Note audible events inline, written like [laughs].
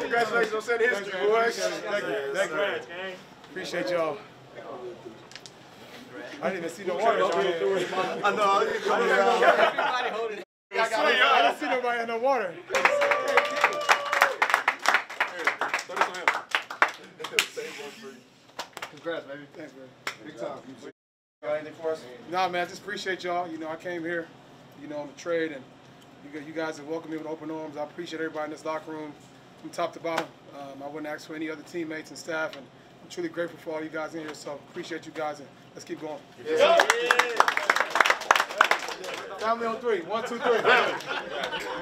Congratulations on setting history, boys. Thank you. Thank you. Appreciate y'all. I didn't even see no water. I know. I didn't come around. Everybody holding it. I didn't see nobody in no water. Congrats, baby. Thanks, man. Big time. Got anything for us? Nah, man, I just appreciate y'all. You know, I came here, you know, on the trade, and you, guys have welcomed me with open arms. I appreciate everybody in this locker room from top to bottom. Um, I wouldn't ask for any other teammates and staff, and I'm truly grateful for all you guys in here. So appreciate you guys, and let's keep going. Family on three. One, two, three. [laughs]